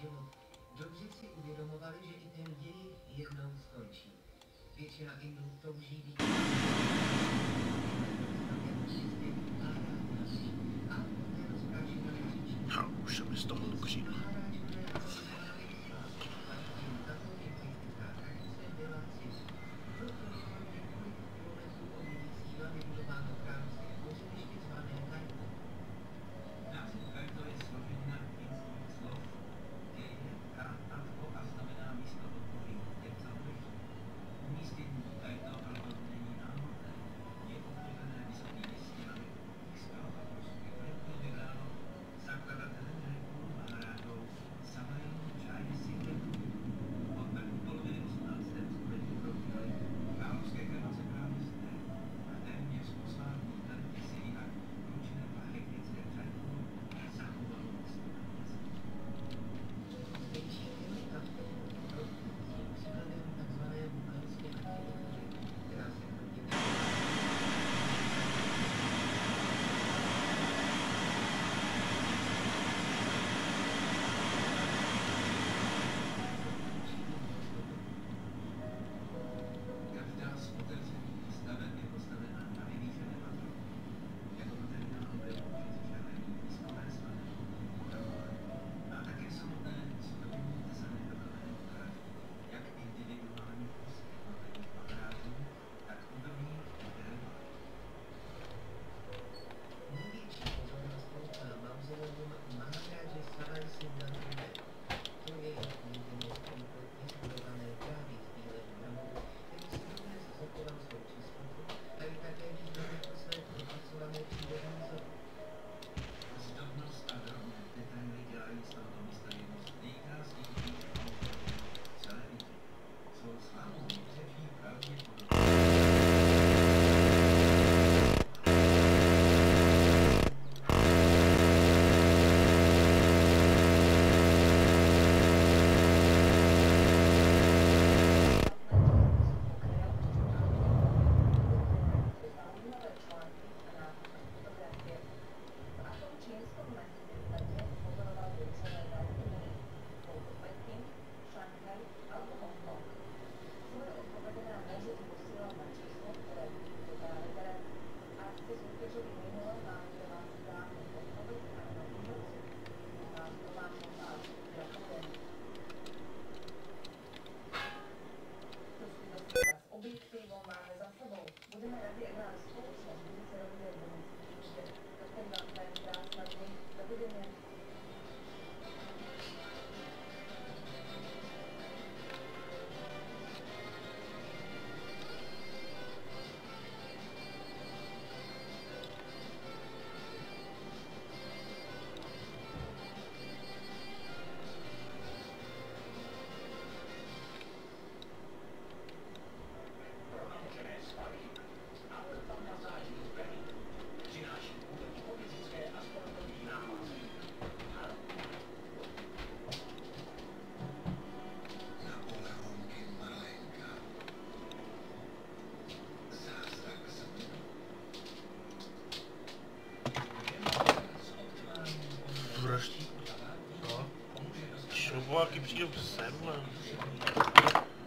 život. Dobře si uvědomovali, že i ten jejich jednou skončí. Většina Indů touží být. Mà người dân phát. e mano.